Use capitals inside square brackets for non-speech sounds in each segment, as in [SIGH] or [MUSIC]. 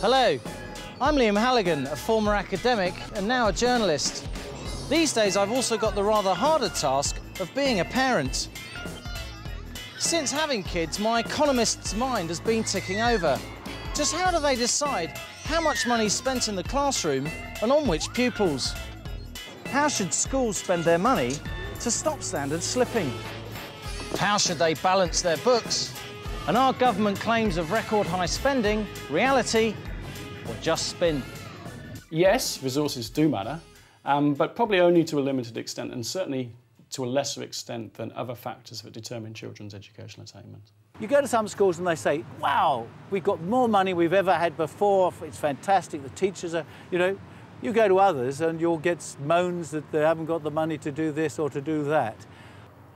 Hello, I'm Liam Halligan, a former academic and now a journalist. These days I've also got the rather harder task of being a parent. Since having kids, my economist's mind has been ticking over. Just how do they decide how much money is spent in the classroom and on which pupils? How should schools spend their money to stop standards slipping? How should they balance their books? And are government claims of record high spending reality or just spin? Yes, resources do matter, um, but probably only to a limited extent and certainly to a lesser extent than other factors that determine children's educational attainment. You go to some schools and they say, wow, we've got more money we've ever had before, it's fantastic, the teachers are, you know. You go to others and you'll get moans that they haven't got the money to do this or to do that.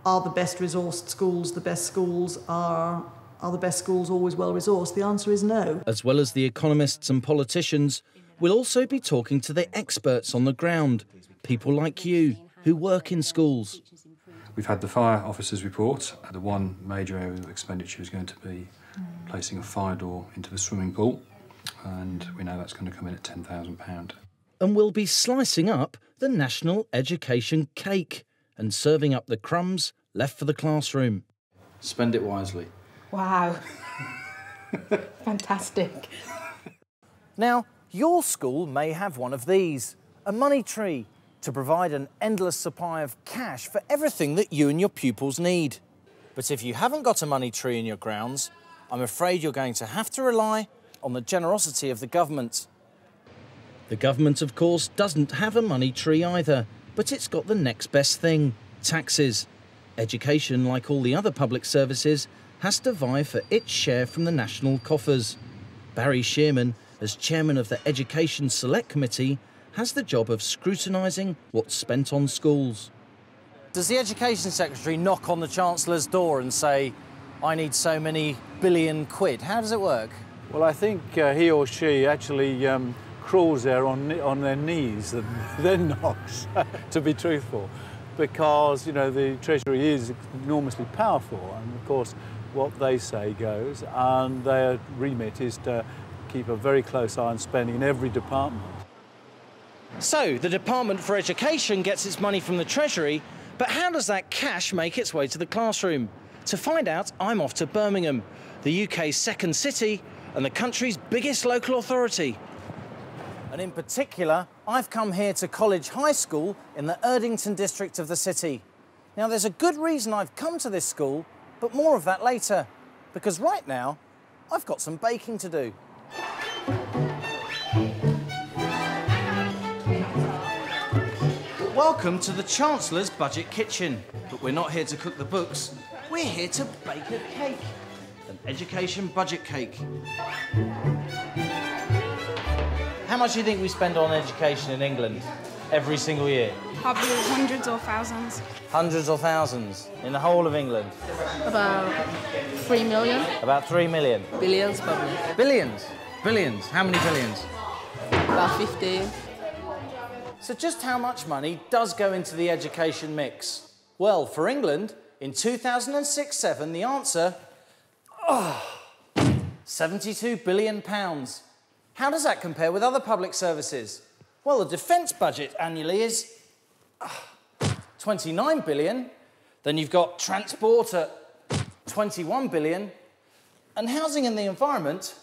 Are the best resourced schools the best schools? Are, are the best schools always well resourced? The answer is no. As well as the economists and politicians, we'll also be talking to the experts on the ground, people like you who work in schools. We've had the fire officers report. Uh, the one major area of expenditure is going to be placing a fire door into the swimming pool, and we know that's going to come in at £10,000. And we'll be slicing up the national education cake and serving up the crumbs left for the classroom. Spend it wisely. Wow. Fantastic. Now, your school may have one of these a money tree to provide an endless supply of cash for everything that you and your pupils need. But if you haven't got a money tree in your grounds, I'm afraid you're going to have to rely on the generosity of the government. The government, of course, doesn't have a money tree either, but it's got the next best thing taxes. Education, like all the other public services, has to vie for its share from the national coffers. Barry Sheerman, as chairman of the Education Select Committee, has the job of scrutinising what's spent on schools. Does the Education Secretary knock on the Chancellor's door and say, I need so many billion quid? How does it work? Well, I think uh, he or she actually um, crawls there on, on their knees and [LAUGHS] then knocks, [LAUGHS] to be truthful, because, you know, the Treasury is enormously powerful and, of course, what they say goes, and their remit is to keep a very close eye on spending in every department. So, the Department for Education gets its money from the Treasury, but how does that cash make its way to the classroom? To find out, I'm off to Birmingham, the UK's second city and the country's biggest local authority. And in particular, I've come here to College High School in the Erdington district of the city. Now, there's a good reason I've come to this school, but more of that later, because right now, I've got some baking to do. Welcome to the Chancellor's Budget Kitchen. But we're not here to cook the books, we're here to bake a cake. An education budget cake. How much do you think we spend on education in England every single year? Probably hundreds or thousands. Hundreds or thousands in the whole of England? About three million. About three million. Billions, probably. Billions? Billions? How many billions? About 15. So, just how much money does go into the education mix? Well, for England, in 2006 7, the answer oh, 72 billion pounds. How does that compare with other public services? Well, the defence budget annually is oh, 29 billion. Then you've got transport at 21 billion, and housing and the environment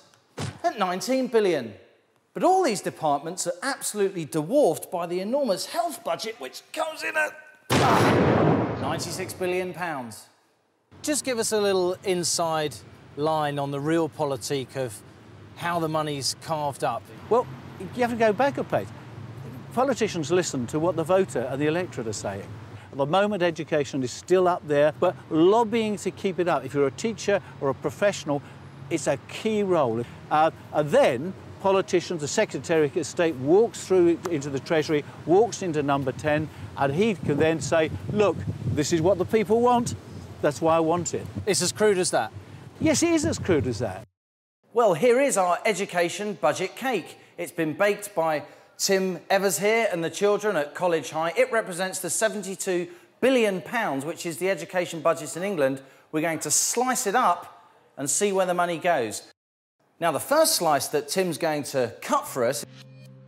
at 19 billion. But all these departments are absolutely dwarfed by the enormous health budget, which comes in at ah, 96 billion pounds. Just give us a little inside line on the realpolitik of how the money's carved up. Well, you have to go back a page. Politicians listen to what the voter and the electorate are saying. At the moment, education is still up there, but lobbying to keep it up. If you're a teacher or a professional, it's a key role. Uh, and then politicians, the Secretary of State walks through into the Treasury, walks into number 10, and he can then say, look, this is what the people want, that's why I want it. It's as crude as that? Yes, it is as crude as that. Well, here is our education budget cake. It's been baked by Tim Evers here and the children at College High. It represents the 72 billion pounds, which is the education budget in England. We're going to slice it up and see where the money goes. Now, the first slice that Tim's going to cut for us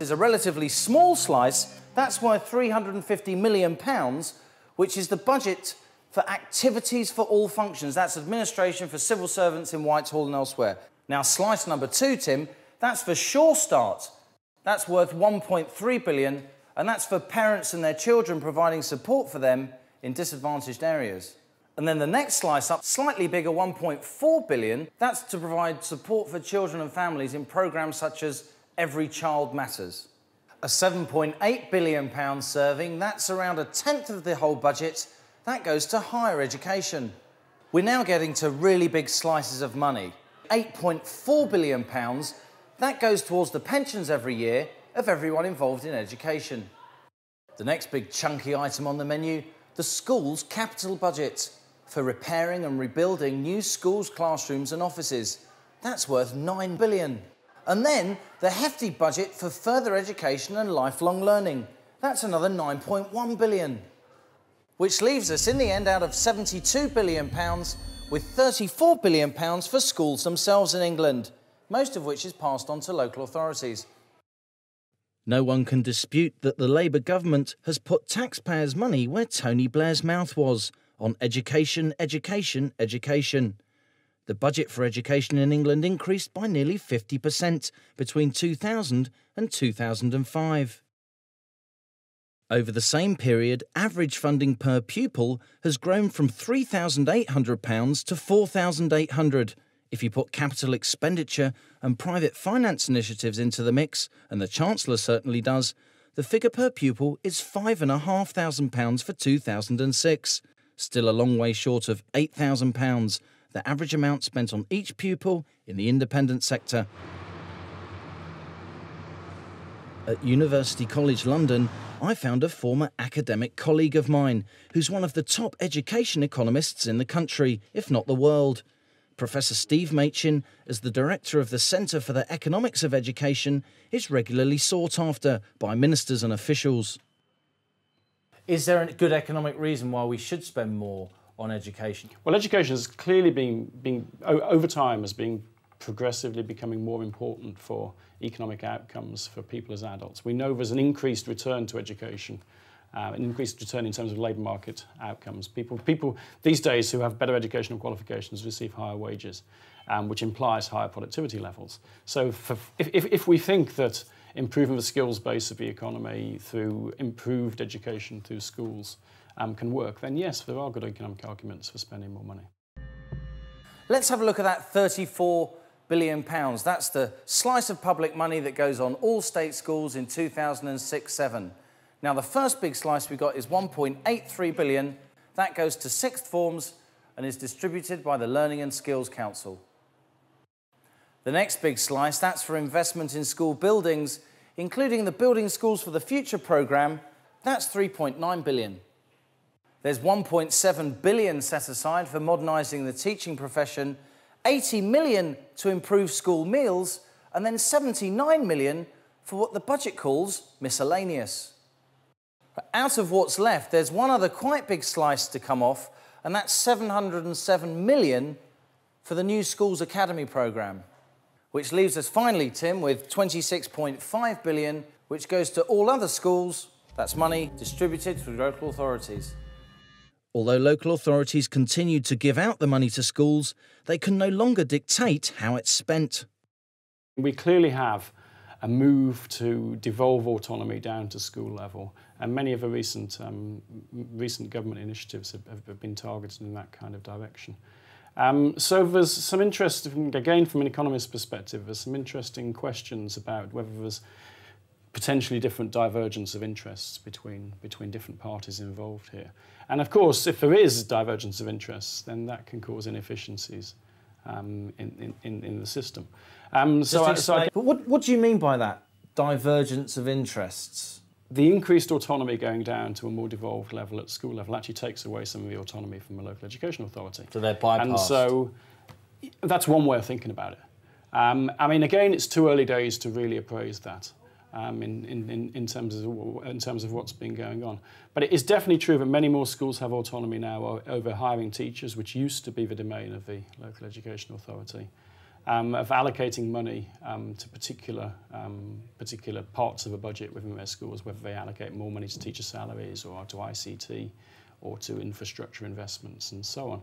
is a relatively small slice. That's worth £350 million, which is the budget for activities for all functions. That's administration for civil servants in Whitehall and elsewhere. Now, slice number two, Tim, that's for Sure Start. That's worth 1.3 billion, and that's for parents and their children providing support for them in disadvantaged areas. And then the next slice up, slightly bigger, 1.4 billion, that's to provide support for children and families in programs such as Every Child Matters. A 7.8 billion pound serving, that's around a tenth of the whole budget, that goes to higher education. We're now getting to really big slices of money. 8.4 billion pounds, that goes towards the pensions every year of everyone involved in education. The next big chunky item on the menu, the school's capital budget for repairing and rebuilding new schools, classrooms and offices. That's worth 9 billion. And then the hefty budget for further education and lifelong learning. That's another 9.1 billion. Which leaves us in the end out of 72 billion pounds with 34 billion pounds for schools themselves in England, most of which is passed on to local authorities. No one can dispute that the Labour government has put taxpayers' money where Tony Blair's mouth was on education, education, education. The budget for education in England increased by nearly 50% between 2000 and 2005. Over the same period, average funding per pupil has grown from £3,800 to £4,800. If you put capital expenditure and private finance initiatives into the mix, and the Chancellor certainly does, the figure per pupil is £5,500 for 2006 still a long way short of £8,000, the average amount spent on each pupil in the independent sector. At University College London, I found a former academic colleague of mine who's one of the top education economists in the country, if not the world. Professor Steve Machin, as the director of the Centre for the Economics of Education, is regularly sought after by ministers and officials. Is there a good economic reason why we should spend more on education? Well, education has clearly been, been over time has been progressively becoming more important for economic outcomes for people as adults. We know there's an increased return to education, uh, an increased return in terms of labour market outcomes. People, people these days who have better educational qualifications receive higher wages, um, which implies higher productivity levels. So for, if, if, if we think that improving the skills base of the economy through improved education through schools um, can work, then yes, there are good economic arguments for spending more money. Let's have a look at that 34 billion pounds. That's the slice of public money that goes on all state schools in 2006-7. Now the first big slice we got is 1.83 billion. That goes to sixth forms and is distributed by the Learning and Skills Council. The next big slice, that's for investment in school buildings, including the Building Schools for the Future programme, that's 3.9 billion. There's 1.7 billion set aside for modernising the teaching profession, 80 million to improve school meals, and then 79 million for what the budget calls miscellaneous. Out of what's left, there's one other quite big slice to come off, and that's 707 million for the new Schools Academy programme which leaves us finally, Tim, with 26.5 billion, which goes to all other schools. That's money distributed through local authorities. Although local authorities continue to give out the money to schools, they can no longer dictate how it's spent. We clearly have a move to devolve autonomy down to school level, and many of the recent, um, recent government initiatives have, have been targeted in that kind of direction. Um, so there's some interest, again from an economist's perspective, there's some interesting questions about whether there's potentially different divergence of interests between, between different parties involved here. And of course, if there is divergence of interests, then that can cause inefficiencies um, in, in, in the system. Um, so, I, so I, but what, what do you mean by that, divergence of interests? the increased autonomy going down to a more devolved level at school level actually takes away some of the autonomy from a local education authority. So they're bypassed. And so that's one way of thinking about it. Um, I mean, again, it's too early days to really appraise that um, in, in, in, terms of, in terms of what's been going on. But it is definitely true that many more schools have autonomy now over hiring teachers, which used to be the domain of the local education authority. um, of allocating money um, to particular, um, particular parts of a budget within their schools, whether they allocate more money to teacher salaries or to ICT or to infrastructure investments and so on.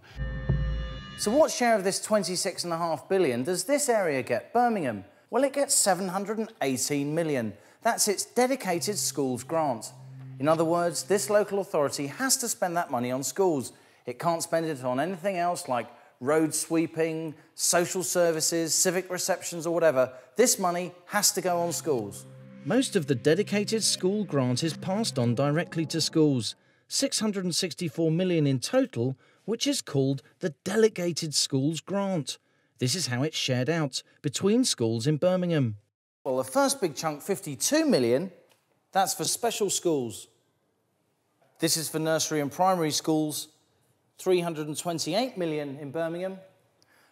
So what share of this 26.5 billion does this area get, Birmingham? Well, it gets 718 million. That's its dedicated schools grant. In other words, this local authority has to spend that money on schools. It can't spend it on anything else like road sweeping, social services, civic receptions, or whatever. This money has to go on schools. Most of the dedicated school grant is passed on directly to schools. 664 million in total, which is called the Delegated Schools Grant. This is how it's shared out between schools in Birmingham. Well, the first big chunk, 52 million, that's for special schools. This is for nursery and primary schools, 328 million in Birmingham.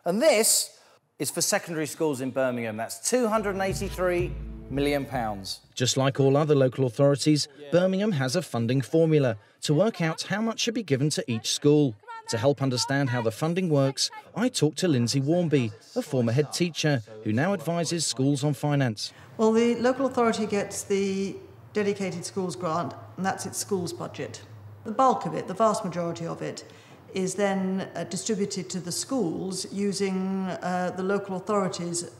And this is for secondary schools in Birmingham. That's 283 million pounds. Just like all other local authorities, Birmingham has a funding formula to work out how much should be given to each school. To help understand how the funding works, I talked to Lindsay Warmby, a former head teacher who now advises schools on finance. Well, the local authority gets the dedicated schools grant, and that's its schools budget. The bulk of it, the vast majority of it, is then uh, distributed to the schools using uh, the local authorities'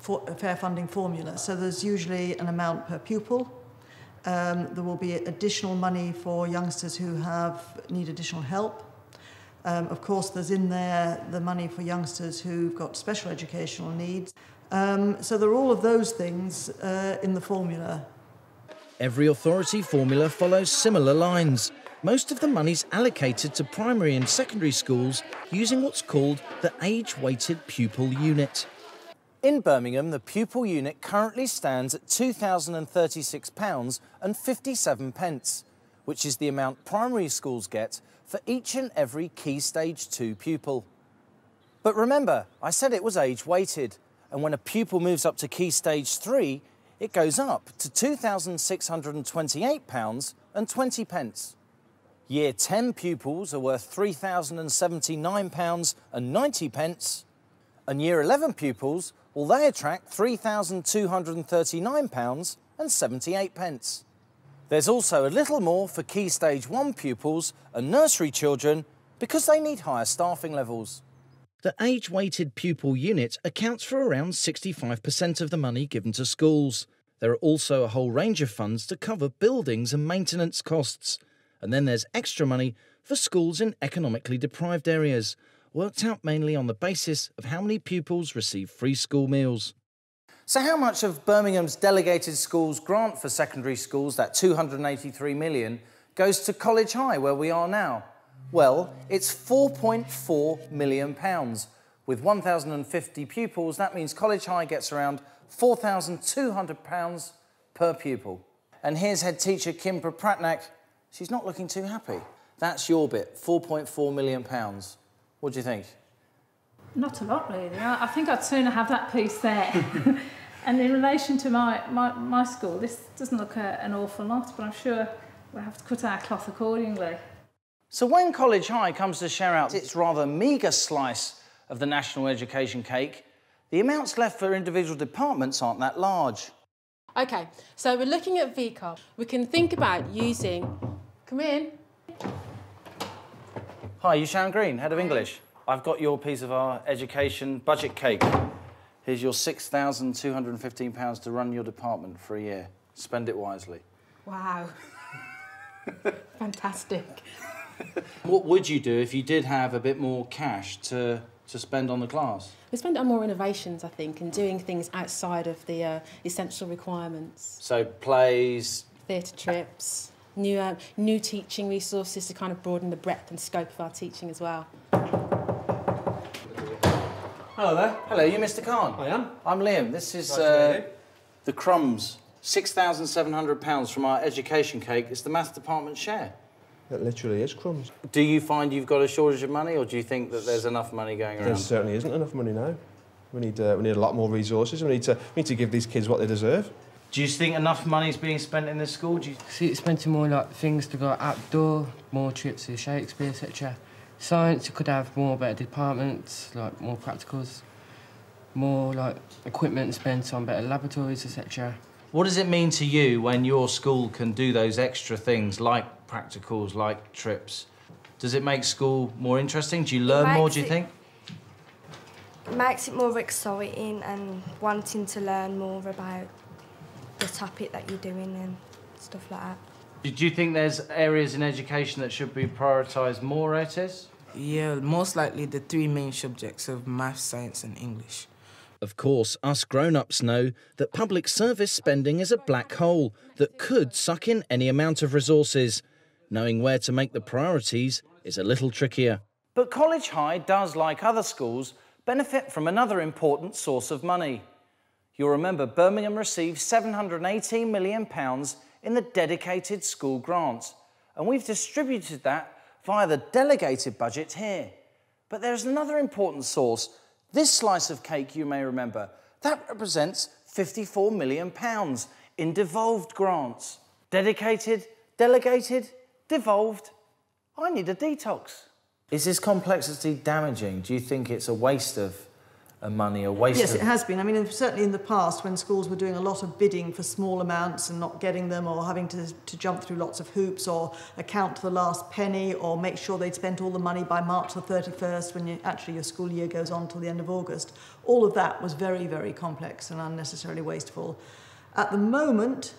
for, fair funding formula. So there's usually an amount per pupil. Um, there will be additional money for youngsters who have need additional help. Um, of course, there's in there the money for youngsters who've got special educational needs. Um, so there are all of those things uh, in the formula. Every authority formula follows similar lines. Most of the money's allocated to primary and secondary schools using what's called the age-weighted pupil unit. In Birmingham, the pupil unit currently stands at £2,036.57, which is the amount primary schools get for each and every Key Stage 2 pupil. But remember, I said it was age weighted, and when a pupil moves up to Key Stage 3, it goes up to £2,628 and 20 pence. Year 10 pupils are worth £3,079 and 90 pence, and Year 11 pupils, well, they attract £3,239 and 78 pence. There's also a little more for Key Stage 1 pupils and nursery children because they need higher staffing levels. The age-weighted pupil unit accounts for around 65% of the money given to schools. There are also a whole range of funds to cover buildings and maintenance costs. And then there's extra money for schools in economically deprived areas, worked out mainly on the basis of how many pupils receive free school meals. So how much of Birmingham's delegated schools grant for secondary schools, that 283 million, goes to College High, where we are now? Well, it's 4.4 million pounds. With 1,050 pupils, that means College High gets around 4,200 pounds per pupil. And here's head teacher Kim Pratnak. She's not looking too happy. That's your bit, 4.4 million pounds. What do you think? Not a lot, really. I, I think I'd sooner have that piece there. [LAUGHS] and in relation to my, my, my school, this doesn't look a, an awful lot, but I'm sure we'll have to cut our cloth accordingly. So when College High comes to share out its rather meagre slice of the national education cake, the amounts left for individual departments aren't that large. Okay, so we're looking at VCOP. We can think about using... Come in. Hi, you Sharon Green, Head of English. I've got your piece of our education budget cake. Here's your £6,215 to run your department for a year. Spend it wisely. Wow. [LAUGHS] Fantastic. What would you do if you did have a bit more cash to, to spend on the class? We spend it on more innovations, I think, and doing things outside of the uh, essential requirements. So plays, Theatre trips, new, uh, new teaching resources to kind of broaden the breadth and scope of our teaching as well. Hello there. Hello, you Mr. Khan? I am. I'm Liam. This is Nice uh, the crumbs. £6,700 from our education cake. It's the maths department share. It literally is crumbs. Do you find you've got a shortage of money, or do you think that there's enough money going around? There around? certainly isn't enough money now. We need, uh, we need a lot more resources. We need, to, we need to give these kids what they deserve. Do you think enough money's being spent in this school? Do you... See, it's spent on more like things to go outdoor, more trips to Shakespeare, etc. Science, you could have more better departments, like more practicals. more like equipment spent on better laboratories, etc. What does it mean to you when your school can do those extra things like practicals, like trips? Does it make school more interesting? Do you learn more, do you makes think? It makes it more exciting and wanting to learn more about the topic that you're doing and stuff like that. Do you think there's areas in education that should be prioritised more, Otis? Yeah, most likely the three main subjects of math, science, and English. Of course, us grown ups know that public service spending is a black hole that could suck in any amount of resources. Knowing where to make the priorities is a little trickier. But College High does, like other schools, benefit from another important source of money. You'll remember Birmingham received £718 million in the dedicated school grant, and we've distributed that via the delegated budget here. But there's another important source. This slice of cake, you may remember, that represents £54 million in devolved grants. Dedicated, delegated, devolved. I need a detox. Is this complexity damaging? Do you think it's a waste of uh, money, a waste Yes, it has been. I mean, certainly in the past, when schools were doing a lot of bidding for small amounts and not getting them, or having to, to jump through lots of hoops, or account to the last penny, or make sure they'd spent all the money by March the 31st, when you, actually your school year goes on till the end of August, all of that was very, very complex and unnecessarily wasteful. At the moment,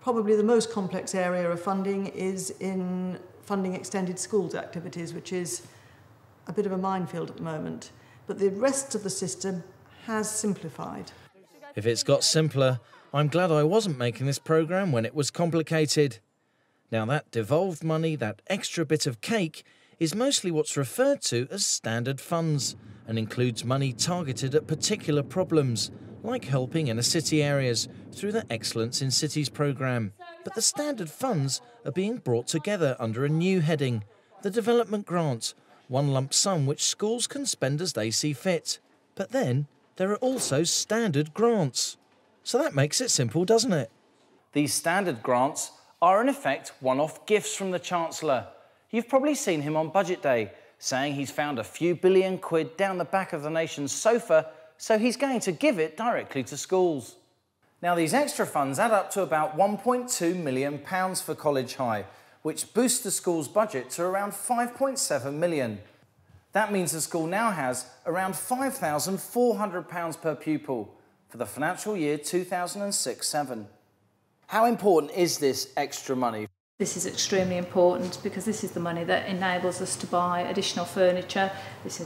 probably the most complex area of funding is in funding extended schools activities, which is a bit of a minefield at the moment. But the rest of the system has simplified. If it's got simpler, I'm glad I wasn't making this programme when it was complicated. Now, that devolved money, that extra bit of cake, is mostly what's referred to as standard funds and includes money targeted at particular problems, like helping inner city areas through the Excellence in Cities programme. But the standard funds are being brought together under a new heading the Development Grant, one lump sum which schools can spend as they see fit. But then there are also standard grants. So that makes it simple, doesn't it? These standard grants are in effect one off gifts from the Chancellor. You've probably seen him on Budget Day saying he's found a few billion quid down the back of the nation's sofa, so he's going to give it directly to schools. Now, these extra funds add up to about £1.2 million for College High, which boosts the school's budget to around 5.7 million. That means the school now has around £5,400 per pupil for the financial year 2006-7. How important is this extra money? This is extremely important because this is the money that enables us to buy additional furniture. This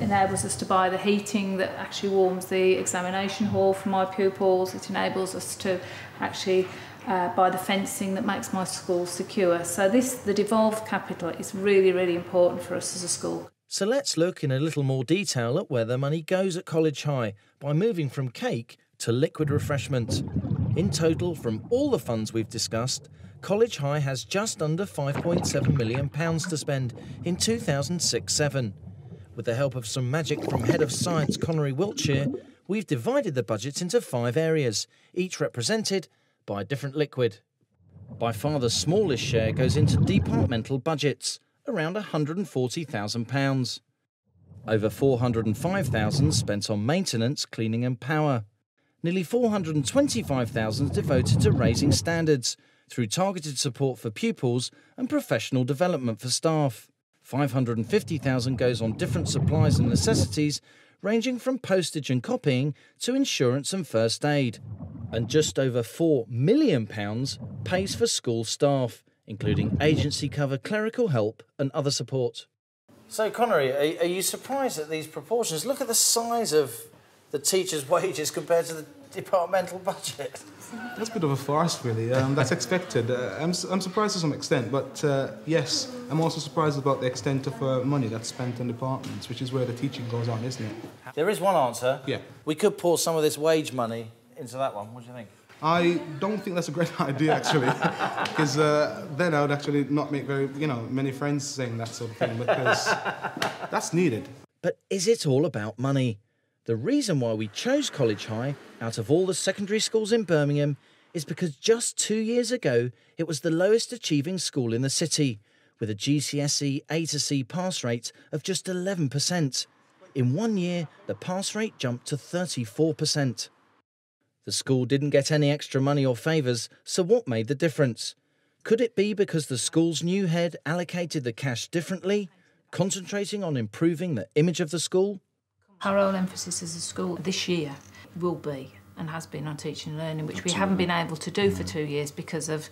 enables us to buy the heating that actually warms the examination hall for my pupils. It enables us to actually uh, buy the fencing that makes my school secure. So this, the devolved capital, is really, really important for us as a school. So let's look in a little more detail at where the money goes at College High by moving from cake to liquid refreshment. In total, from all the funds we've discussed, College High has just under £5.7 million to spend in 2006 7. With the help of some magic from Head of Science Connery Wiltshire, we've divided the budget into five areas, each represented by a different liquid. By far the smallest share goes into departmental budgets, around £140,000. Over 405,000 spent on maintenance, cleaning and power. Nearly 425,000 devoted to raising standards through targeted support for pupils and professional development for staff. 550,000 goes on different supplies and necessities ranging from postage and copying to insurance and first aid. And just over 4 million pounds pays for school staff, including agency cover, clerical help and other support. So Connery, are, are you surprised at these proportions? Look at the size of the teachers' [LAUGHS] wages compared to the departmental budget. That's a bit of a farce, really. Um, that's [LAUGHS] expected. Uh, I'm, I'm surprised to some extent, but uh, yes, I'm also surprised about the extent of uh, money that's spent on departments, which is where the teaching goes on, isn't it? There is one answer. Yeah. We could pour some of this wage money into that one. What do you think? I don't think that's a great [LAUGHS] idea, actually, because uh, then I would actually not make very, you know, many friends saying that sort of thing, because that's needed. But is it all about money? The reason why we chose College High out of all the secondary schools in Birmingham is because just two years ago it was the lowest achieving school in the city, with a GCSE A to C pass rate of just 11%. in one year the pass rate jumped to 34%. The school didn't get any extra money or favours, so what made the difference? Could it be because the school's new head allocated the cash differently, concentrating on improving the image of the school? Our whole emphasis as a school this year will be and has been on teaching and learning, which we haven't been able to do for two years because of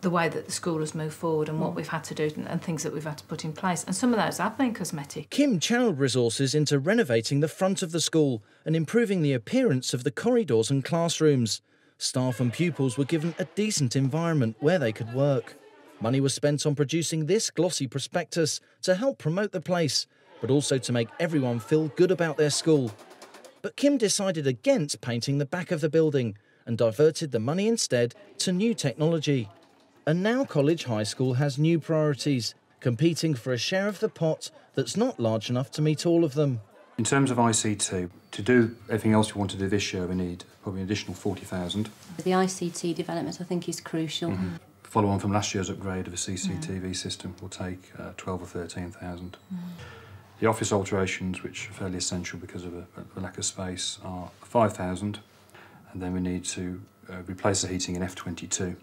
the way that the school has moved forward and what mm. we've had to do and things that we've had to put in place. And some of those have been cosmetic. Kim channeled resources into renovating the front of the school and improving the appearance of the corridors and classrooms. Staff and pupils were given a decent environment where they could work. Money was spent on producing this glossy prospectus to help promote the place, but also to make everyone feel good about their school. But Kim decided against painting the back of the building and diverted the money instead to new technology. And now College High School has new priorities, competing for a share of the pot that's not large enough to meet all of them. In terms of ICT, to do everything else we want to do this year, we need probably an additional 40,000. The ICT development, I think, is crucial. Mm-hmm. Follow on from last year's upgrade of a CCTV system will take uh, 12 or 13,000. The office alterations, which are fairly essential because of a, a lack of space, are 5,000. And then we need to uh, replace the heating in F22,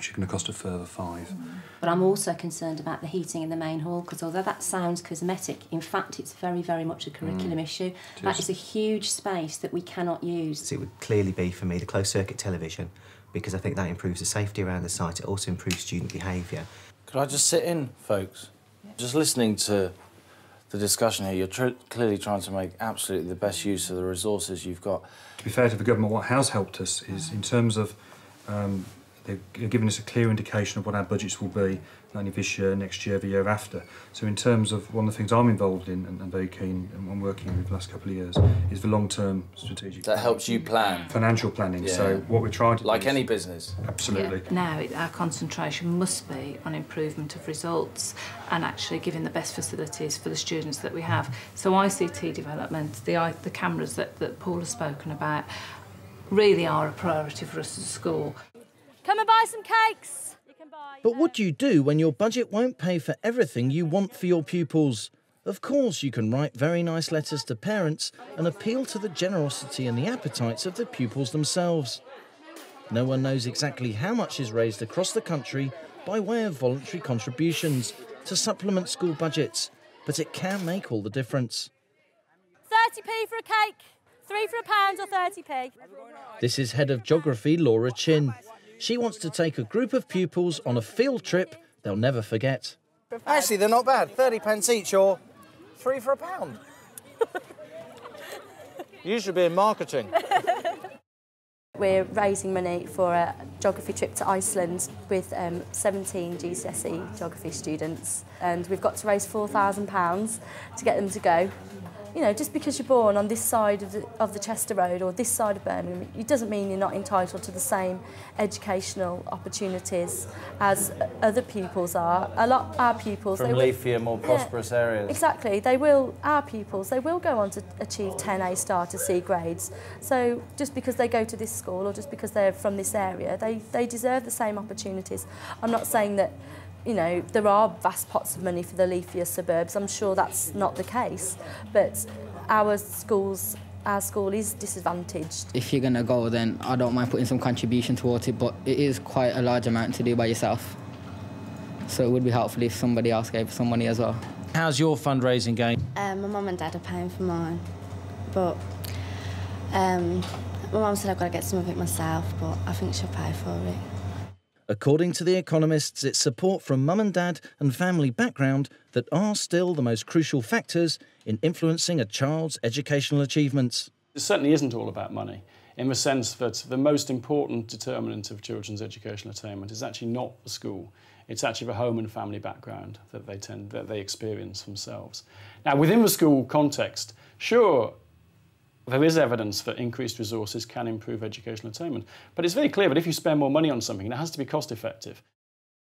which is going to cost a further five. But I'm also concerned about the heating in the main hall because although that sounds cosmetic, in fact, it's very, very much a curriculum Mm. issue. It That is. is a huge space that we cannot use. So it would clearly be for me the closed circuit television because I think that improves the safety around the site. It also improves student behaviour. Could I just sit in, folks? Just listening to the discussion here, you're tr- clearly trying to make absolutely the best use of the resources you've got. To be fair to the government, what has helped us is in terms of um, they've they've given us a clear indication of what our budgets will be, not only this year, next year, the year after. So in terms of one of the things I'm involved in and, and very keen and I'm working with the last couple of years is the long-term strategic. That helps you plan. Financial planning. Yeah. So what we're trying to Like do is- any business. Absolutely. Yeah. Now our concentration must be on improvement of results and actually giving the best facilities for the students that we have. So ICT development, the the cameras that, that Paul has spoken about, really are a priority for us as a school. Come and buy some cakes. But what do you do when your budget won't pay for everything you want for your pupils? Of course, you can write very nice letters to parents and appeal to the generosity and the appetites of the pupils themselves. No one knows exactly how much is raised across the country by way of voluntary contributions to supplement school budgets, but it can make all the difference. 30p for a cake, three for a pound or 30p. This is Head of Geography Laura Chin. She wants to take a group of pupils on a field trip they'll never forget. Actually, they're not bad. 30 pence each or three for a pound. you should be in marketing. [LAUGHS] We're raising money for a geography trip to Iceland with um, 17 GCSE geography students, and we've got to raise £4,000 to get them to go. You know, just because you're born on this side of the, of the Chester Road or this side of Birmingham, it doesn't mean you're not entitled to the same educational opportunities as other pupils are. A lot our pupils From will- leafier, more Yeah, prosperous areas. Exactly. They will, our pupils, they will go on to achieve 10 A star to C grades. So just because they go to this school or just because they're from this area, they, they deserve the same opportunities. I'm not saying that, you know, there are vast pots of money for the leafier suburbs. I'm sure that's not the case. But our schools, our school is disadvantaged. If you're gonna go, then I don't mind putting some contribution towards it, but it is quite a large amount to do by yourself. So it would be helpful if somebody else gave some money as well. How's your fundraising going? Um, my mum and dad are paying for mine, but um, my mum said I've got to get some of it myself, but I think she'll pay for it. According to The Economists, it's support from mum and dad and family background that are still the most crucial factors in influencing a child's educational achievements. It certainly isn't all about money, in the sense that the most important determinant of children's educational attainment is actually not the school. It's actually the home and family background that they tend that they experience themselves. Now, within the school context, sure, there is evidence that increased resources can improve educational attainment, but it's very clear that if you spend more money on something, it has to be cost effective.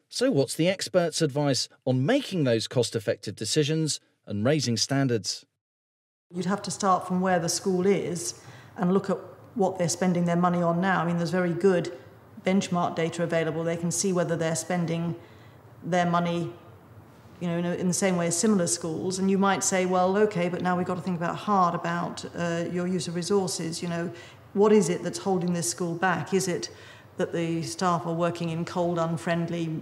So, what's the experts' advice on making those cost effective decisions and raising standards? You'd have to start from where the school is and look at what they're spending their money on now. I mean, there's very good benchmark data available. They can see whether they're spending their money you know, in, a, in the same way as similar schools. And you might say, well, okay, but now we've got to think about hard about uh, your use of resources. You know, what is it that's holding this school back? Is it that the staff are working in cold, unfriendly,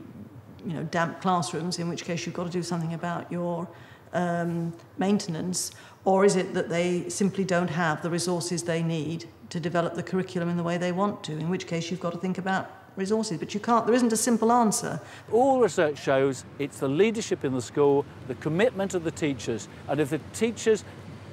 you know, damp classrooms, in which case you've got to do something about your um, maintenance? Or is it that they simply don't have the resources they need to develop the curriculum in the way they want to, in which case you've got to think about resources. But you can't, there isn't a simple answer. All research shows it's the leadership in the school, the commitment of the teachers, and if the teachers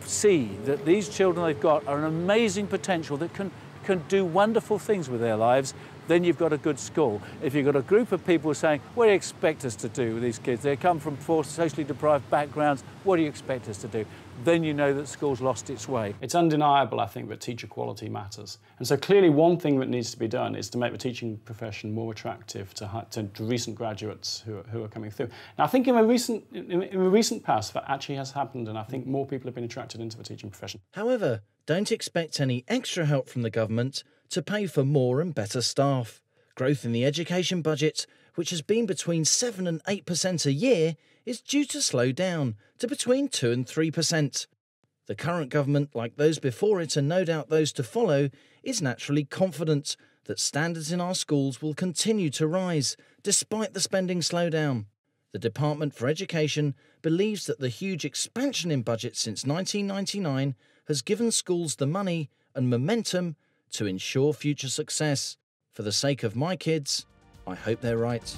see that these children they've got are an amazing potential that can, can do wonderful things with their lives, then you've got a good school. If you've got a group of people saying, what do you expect us to do with these kids? They come from poor, socially deprived backgrounds, what do you expect us to do? Then you know that school's lost its way. It's undeniable, I think, that teacher quality matters. And so clearly one thing that needs to be done is to make the teaching profession more attractive to, to, to recent graduates who are, who are coming through. Now, I think in the, recent, in, in the recent past that actually has happened, and I think more people have been attracted into the teaching profession. However, don't expect any extra help from the government to pay for more and better staff. Growth in the education budget, which has been between 7 and 8% a year, is due to slow down to between 2 and 3%. The current government, like those before it and no doubt those to follow, is naturally confident that standards in our schools will continue to rise despite the spending slowdown. The Department for Education believes that the huge expansion in budget since 1999 has given schools the money and momentum to ensure future success. For the sake of my kids, I hope they're right.